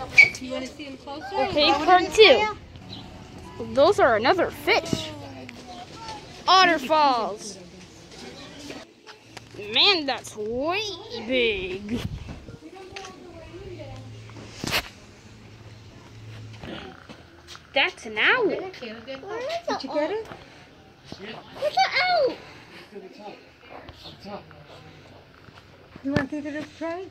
Okay, part two. Those are another fish. Otter falls. Man, that's way big. That's an owl. Did you get it? What's an owl? You want to give it a try?